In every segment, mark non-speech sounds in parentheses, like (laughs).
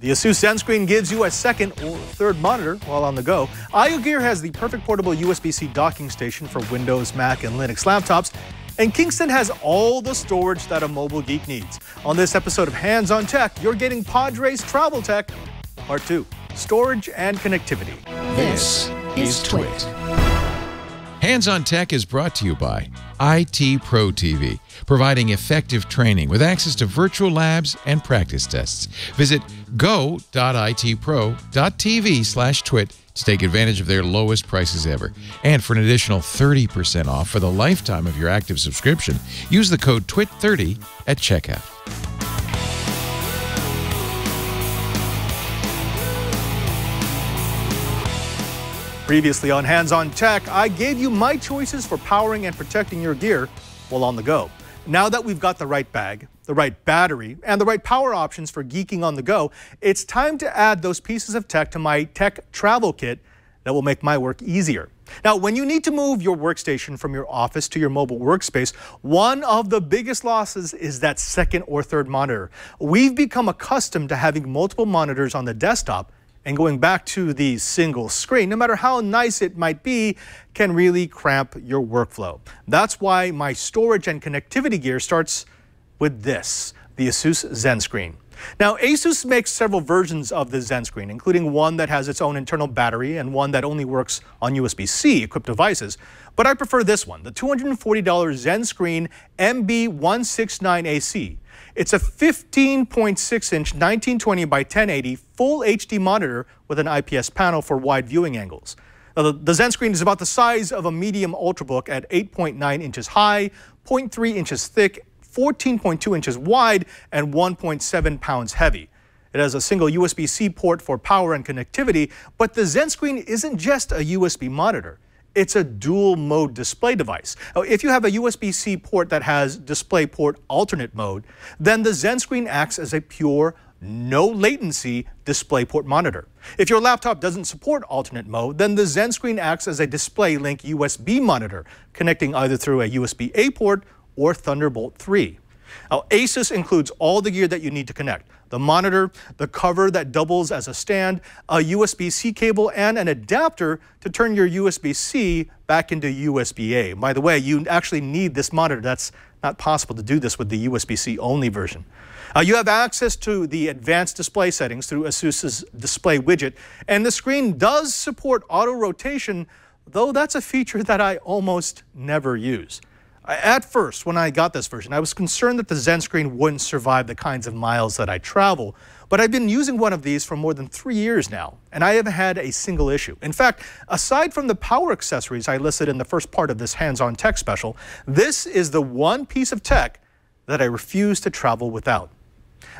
The Asus ZenScreen gives you a second or third monitor while on the go. IoGear has the perfect portable USB-C docking station for Windows, Mac, and Linux laptops. And Kingston has all the storage that a mobile geek needs. On this episode of Hands on Tech, you're getting Padres Travel Tech, Part 2, Storage and Connectivity. This is Twit. Hands on Tech is brought to you by IT Pro TV, providing effective training with access to virtual labs and practice tests. Visit go.itpro.tv slash twit to take advantage of their lowest prices ever. And for an additional 30% off for the lifetime of your active subscription, use the code TWIT30 at checkout. Previously on Hands on Tech, I gave you my choices for powering and protecting your gear while on the go. Now that we've got the right bag, the right battery, and the right power options for geeking on the go, it's time to add those pieces of tech to my tech travel kit that will make my work easier. Now, when you need to move your workstation from your office to your mobile workspace, one of the biggest losses is that second or third monitor. We've become accustomed to having multiple monitors on the desktop and going back to the single screen, no matter how nice it might be, can really cramp your workflow. That's why my storage and connectivity gear starts with this, the Asus ZenScreen. Now, Asus makes several versions of the ZenScreen, including one that has its own internal battery and one that only works on USB-C equipped devices. But I prefer this one, the $240 ZenScreen MB169AC. It's a 15.6 inch 1920 by 1080 full HD monitor with an IPS panel for wide viewing angles. Now, the, the ZenScreen is about the size of a medium Ultrabook at 8.9 inches high, 0.3 inches thick, 14.2 inches wide, and 1.7 pounds heavy. It has a single USB-C port for power and connectivity, but the ZenScreen isn't just a USB monitor. It's a dual mode display device. If you have a USB-C port that has DisplayPort alternate mode, then the ZenScreen acts as a pure no latency DisplayPort monitor. If your laptop doesn't support alternate mode, then the ZenScreen acts as a DisplayLink USB monitor, connecting either through a USB-A port or Thunderbolt 3. Now, Asus includes all the gear that you need to connect. The monitor, the cover that doubles as a stand, a USB-C cable, and an adapter to turn your USB-C back into USB-A. By the way, you actually need this monitor. That's not possible to do this with the USB-C only version. Uh, you have access to the advanced display settings through ASUS's display widget, and the screen does support auto rotation, though that's a feature (laughs) that I almost never use. At first, when I got this version, I was concerned that the ZenScreen wouldn't survive the kinds of miles that I travel, but I've been using one of these for more than three years now, and I haven't had a single issue. In fact, aside from the power accessories I listed in the first part of this hands-on tech special, this is the one piece of tech that I refuse to travel without.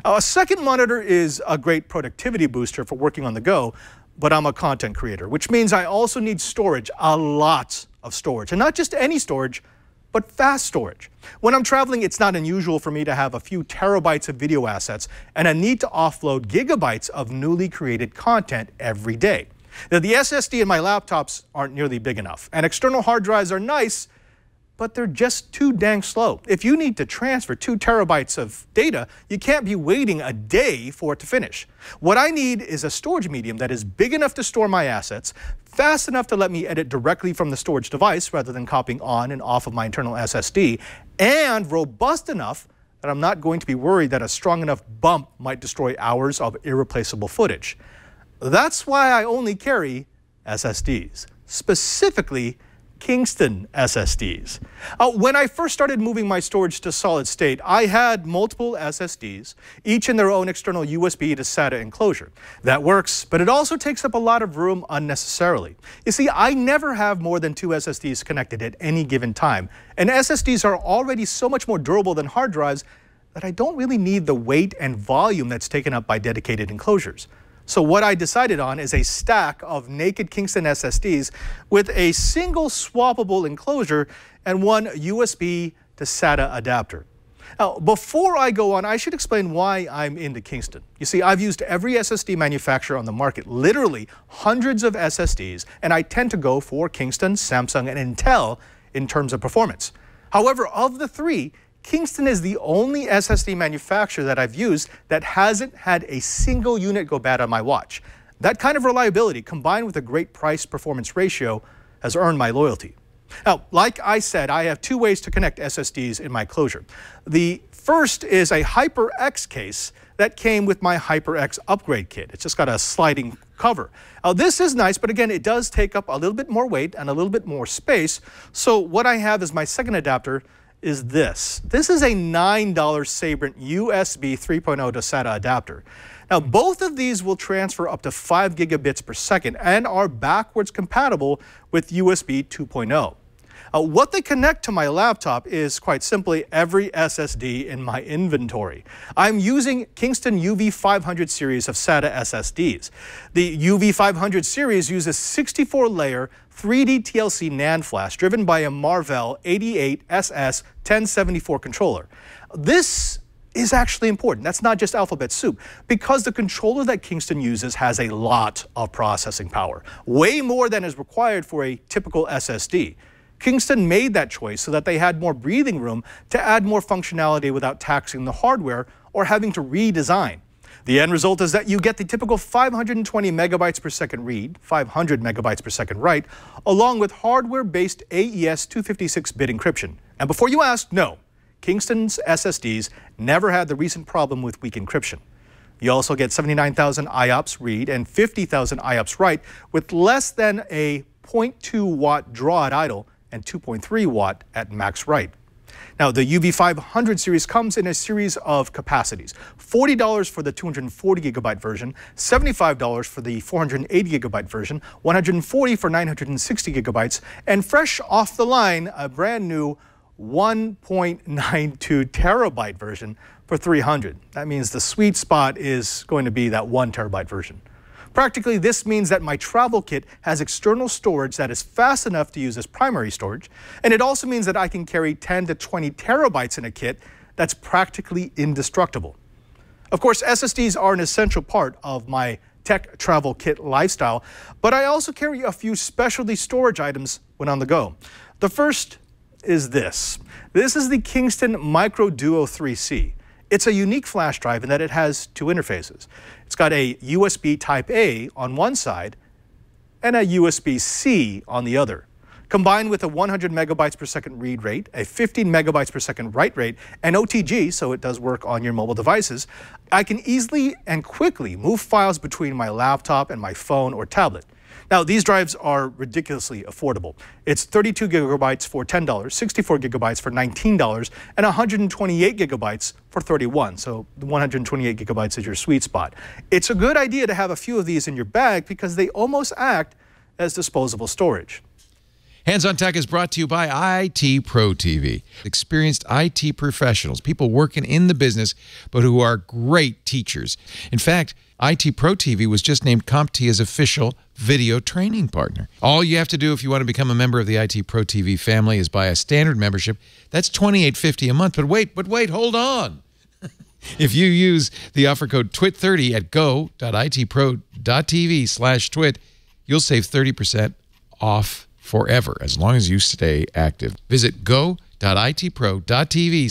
Uh, a second monitor is a great productivity booster for working on the go, but I'm a content creator, which means I also need storage, a lot of storage, and not just any storage, but fast storage. When I'm traveling, it's not unusual for me to have a few terabytes of video assets and a need to offload gigabytes of newly created content every day. Now, the SSD in my laptops aren't nearly big enough, and external hard drives are nice, but they're just too dang slow. If you need to transfer two terabytes of data, you can't be waiting a day for it to finish. What I need is a storage medium that is big enough to store my assets, fast enough to let me edit directly from the storage device rather than copying on and off of my internal SSD, and robust enough that I'm not going to be worried that a strong enough bump might destroy hours of irreplaceable footage. That's why I only carry SSDs, specifically Kingston SSDs. Uh, when I first started moving my storage to solid state, I had multiple SSDs, each in their own external USB to SATA enclosure. That works, but it also takes up a lot of room unnecessarily. You see, I never have more than two SSDs connected at any given time, and SSDs are already so much more durable than hard drives that I don't really need the weight and volume that's taken up by dedicated enclosures. So what I decided on is a stack of naked Kingston SSDs with a single swappable enclosure and one USB to SATA adapter. Now, before I go on, I should explain why I'm into Kingston. You see, I've used every SSD manufacturer on the market, literally hundreds of SSDs, and I tend to go for Kingston, Samsung, and Intel in terms of performance. However, of the three, Kingston is the only SSD manufacturer that I've used that hasn't had a single unit go bad on my watch. That kind of reliability, combined with a great price performance ratio, has earned my loyalty. Now, like I said, I have two ways to connect SSDs in my closure. The first is a HyperX case that came with my HyperX upgrade kit. It's just got a sliding cover. Now, this is nice, but again, it does take up a little bit more weight and a little bit more space. So what I have is my second adapter is this. This is a $9 Sabrent USB 3.0 to SATA adapter. Now, both of these will transfer up to 5 gigabits per second and are backwards compatible with USB 2.0. Uh, what they connect to my laptop is quite simply every SSD in my inventory. I'm using Kingston UV500 series of SATA SSDs. The UV500 series uses 64-layer 3D TLC NAND flash driven by a Marvell 88SS1074 controller. This is actually important. That's not just alphabet soup, because the controller that Kingston uses has a lot of processing power, way more than is required for a typical SSD. Kingston made that choice so that they had more breathing room to add more functionality without taxing the hardware or having to redesign. The end result is that you get the typical 520 megabytes per second read, 500 megabytes per second write, along with hardware-based AES 256-bit encryption. And before you ask, no, Kingston's SSDs never had the recent problem with weak encryption. You also get 79,000 IOPS read and 50,000 IOPS write with less than a 0.2 watt draw at idle and 2.3 watt at max write. Now, the UV500 series comes in a series of capacities. $40 for the 240 gigabyte version, $75 for the 480 gigabyte version, 140 for 960 gigabytes, and fresh off the line, a brand new 1.92 terabyte version for 300. That means the sweet spot is going to be that one terabyte version. Practically, this means that my travel kit has external storage that is fast enough to use as primary storage, and it also means that I can carry 10 to 20 terabytes in a kit that's practically indestructible. Of course, SSDs are an essential part of my tech travel kit lifestyle, but I also carry a few specialty storage items when on the go. The first is this. This is the Kingston Micro Duo 3C. It's a unique flash drive in that it has two interfaces. It's got a USB Type A on one side and a USB-C on the other. Combined with a 100 megabytes per second read rate, a 15 megabytes per second write rate, and OTG, so it does work on your mobile devices, I can easily and quickly move files between my laptop and my phone or tablet. Now, these drives are ridiculously affordable. It's 32 gigabytes for $10, 64 gigabytes for $19, and 128 gigabytes for 31. So 128 gigabytes is your sweet spot. It's a good idea to have a few of these in your bag because they almost act as disposable storage. Hands on Tech is brought to you by IT Pro TV. Experienced IT professionals, people working in the business, but who are great teachers. In fact, IT Pro TV was just named CompTIA's official video training partner. All you have to do if you want to become a member of the IT Pro TV family is buy a standard membership. That's $28.50 a month. But wait, but wait, hold on. (laughs) if you use the offer code TWIT30 at go.itpro.tv slash TWIT, you'll save 30% off forever as long as you stay active. Visit go.itpro.tv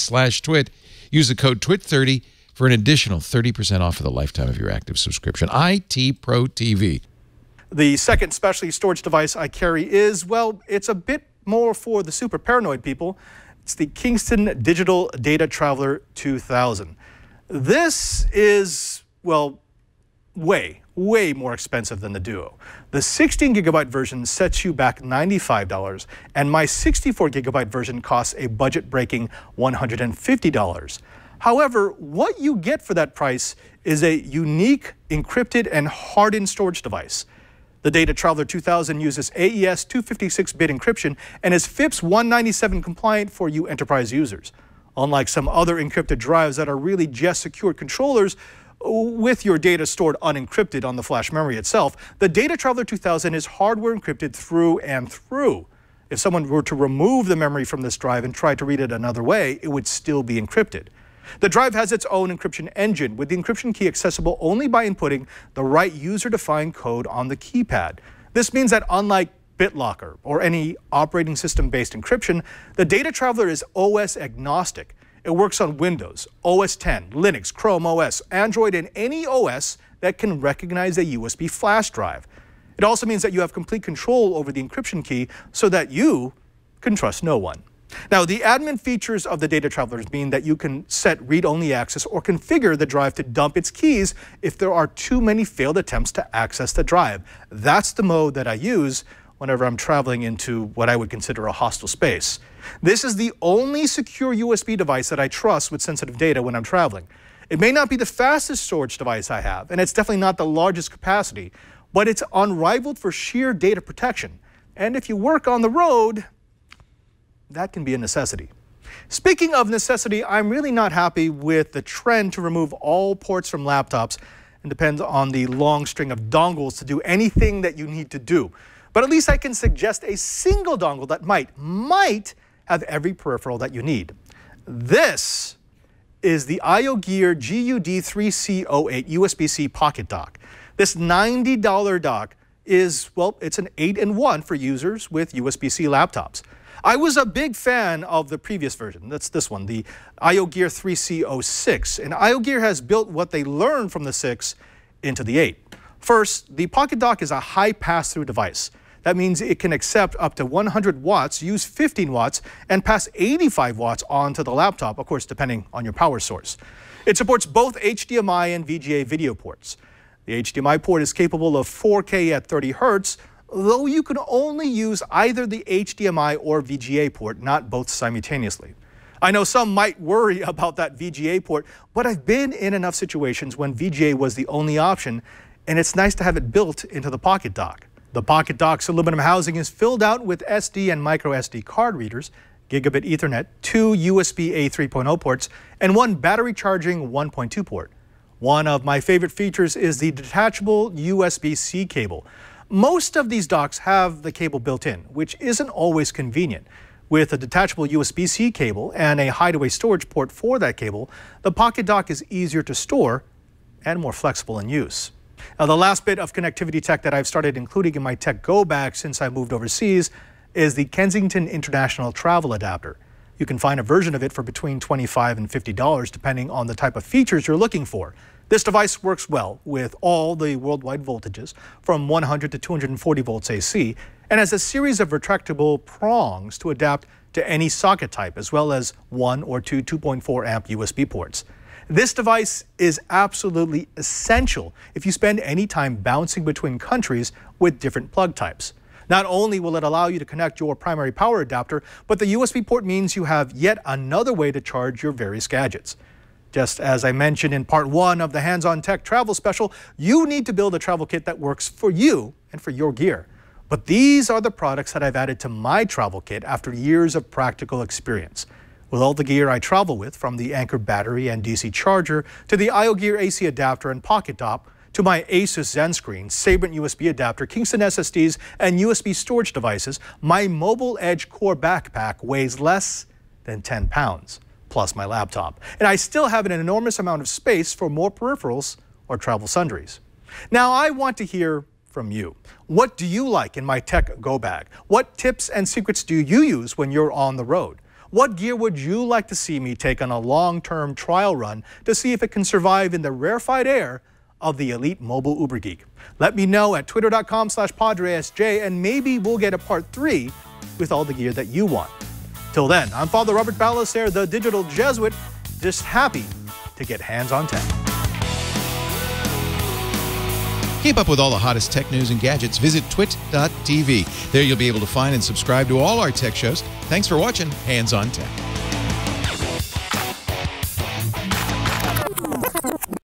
slash TWIT. Use the code TWIT30 for an additional 30% off for the lifetime of your active subscription. IT Pro TV. The second specialty storage device I carry is, well, it's a bit more for the super paranoid people. It's the Kingston Digital Data Traveler 2000. This is, well, way, way more expensive than the Duo. The 16 gigabyte version sets you back $95, and my 64 gigabyte version costs a budget breaking $150. However, what you get for that price is a unique encrypted and hardened storage device. The Data Traveler 2000 uses AES 256-bit encryption and is FIPS 197 compliant for you enterprise users. Unlike some other encrypted drives that are really just secured controllers with your data stored unencrypted on the flash memory itself, the Data Traveler 2000 is hardware encrypted through and through. If someone were to remove the memory from this drive and try to read it another way, it would still be encrypted. The drive has its own encryption engine, with the encryption key accessible only by inputting the right user-defined code on the keypad. This means that unlike BitLocker or any operating system-based encryption, the Data Traveler is OS agnostic. It works on Windows, OS 10, Linux, Chrome OS, Android, and any OS that can recognize a USB flash drive. It also means that you have complete control over the encryption key so that you can trust no one. Now, the admin features of the Data Travelers mean that you can set read-only access or configure the drive to dump its keys if there are too many failed attempts to access the drive. That's the mode that I use whenever I'm traveling into what I would consider a hostile space. This is the only secure USB device that I trust with sensitive data when I'm traveling. It may not be the fastest storage device I have, and it's definitely not the largest capacity, but it's unrivaled for sheer data protection. And if you work on the road, that can be a necessity. Speaking of necessity, I'm really not happy with the trend to remove all ports from laptops and depend on the long string of dongles to do anything that you need to do. But at least I can suggest a single dongle that might, might have every peripheral that you need. This is the IoGear GUD3C08 USB-C pocket dock. This $90 dock is, well, it's an 8-in-1 for users with USB-C laptops. I was a big fan of the previous version. That's this one, the IoGear 3C06. And IoGear has built what they learned from the 6 into the 8. First, the Pocket Dock is a high pass-through device. That means it can accept up to 100 watts, use 15 watts, and pass 85 watts onto the laptop, of course, depending on your power source. It supports both HDMI and VGA video ports. The HDMI port is capable of 4K at 30 Hz, though you can only use either the HDMI or VGA port, not both simultaneously. I know some might worry (laughs) about that VGA port, but I've been in enough situations when VGA was the only option, and it's nice to have it built into the Pocket Dock. The Pocket Dock's aluminum housing is filled out with SD and micro SD card readers, gigabit Ethernet, two USB A 3.0 ports, and one battery charging 1.2 port. One of my favorite features is the detachable USB-C cable. Most of these docks have the cable built in, which isn't always convenient. With a detachable USB-C cable and a hideaway storage port for that cable, the Pocket Dock is easier to store and more flexible in use. Now, the last bit of connectivity tech that I've started including in my Tech Go bag since I moved overseas is the Kensington International Travel Adapter. You can find a version of it for between 25 and $50 depending on the type of features you're looking for. This device works well with all the worldwide voltages from 100 to 240 volts AC and has a series of retractable prongs to adapt to any socket type as well as one or two 2.4 amp USB ports. This device is absolutely essential if you spend any time bouncing between countries with different plug types. Not only will it allow you to connect your primary power adapter, but the USB port means you have yet another way to charge your various gadgets. Just as I mentioned in part one of the Hands on Tech travel special, you need to build a travel kit that works for you and for your gear. But these are the products that I've added to my travel kit after years of practical experience. With all the gear I travel with, from the Anker battery and DC charger to the IoGear AC adapter and pocket top, to my Asus Zen ZenScreen, Sabrent USB adapter, Kingston SSDs, and USB storage devices, my Mobile Edge Core backpack weighs less than 10 pounds, plus my laptop. And I still have an enormous amount of space for more peripherals or travel sundries. Now, I want to hear from you. What do you like in my Tech Go bag? What tips and secrets do you use when you're on the road? What gear would you like to see me take on a long-term trial run to see if it can survive in the rarefied air of the elite mobile Uber geek? Let me know at twitter.com slash padresj and maybe we'll get a part three with all the gear that you want. Till then, I'm Father Robert Ballecer, the digital Jesuit, just happy to get hands on tech. Keep up with all the hottest tech news and gadgets. Visit twit.tv. There you'll be able to find and subscribe to all our tech shows. Thanks for watching Hands on Tech.